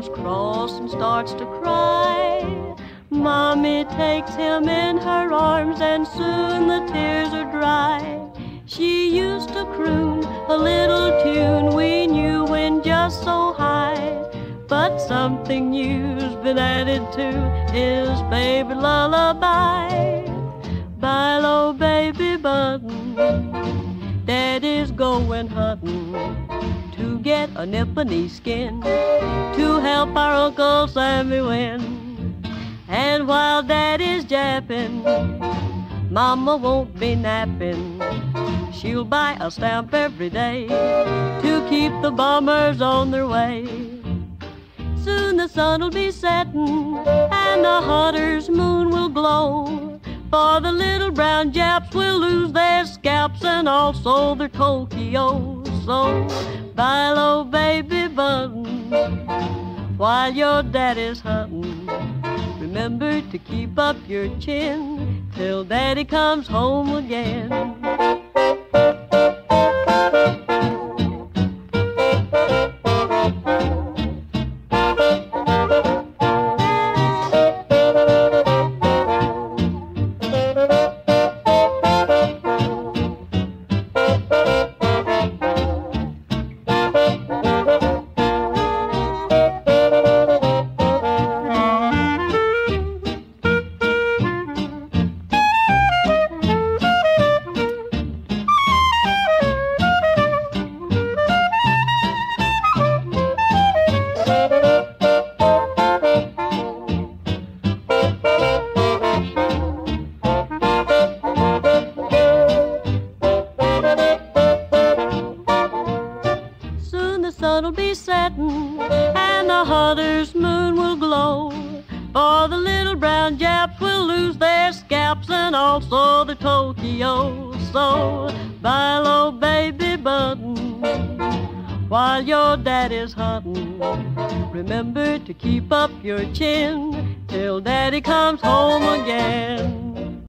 starts to cry. Mommy takes him in her arms and soon the tears are dry. She used to croon a little tune we knew when just so high. But something new's been added to his baby lullaby. Bye lo baby buntin', daddy's going hunting a nippany skin to help our Uncle Sammy win. And while daddy's japping, mama won't be napping. She'll buy a stamp every day to keep the bombers on their way. Soon the sun'll be setting and the hunter's moon will glow. For the little brown Japs will lose their scalps and also their Tokyos. So bye lo baby buntin' while your daddy's hunting. Remember to keep up your chin till daddy comes home again. Sun'll be setting and the hunter's moon will glow. For the little brown Japs will lose their scalps and also the Tokyo. So bye lo baby buntin' while your daddy's hunting. Remember to keep up your chin till daddy comes home again.